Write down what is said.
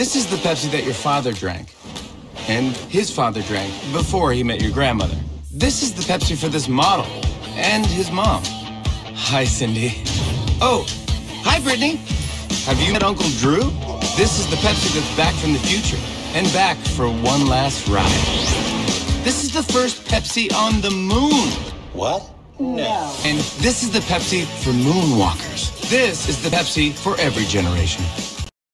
This is the Pepsi that your father drank. And his father drank before he met your grandmother. This is the Pepsi for this model. And his mom. Hi, Cindy. Oh, hi, Brittany. Have you met Uncle Drew? This is the Pepsi that's back from the future. And back for one last ride. This is the first Pepsi on the moon. What? No. And this is the Pepsi for moonwalkers. This is the Pepsi for every generation.